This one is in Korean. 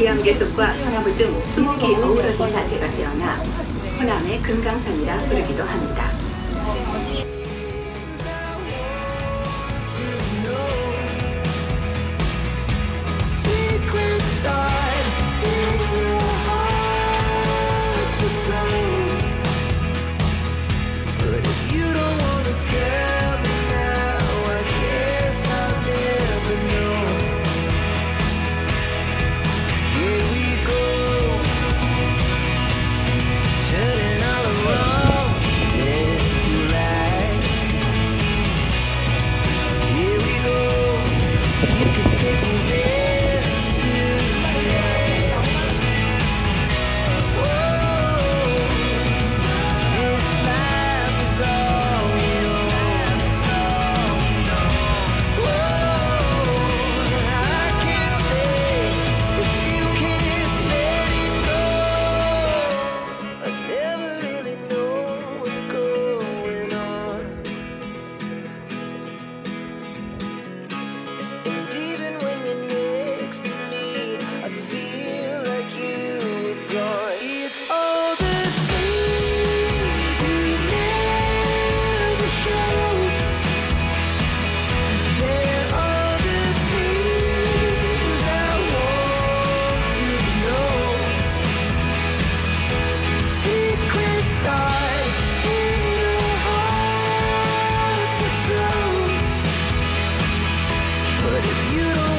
기암계속과 화나무 등 20개 어우러진 사태가 태어나 호남의 금강산이라 부르기도 합니다. But if you don't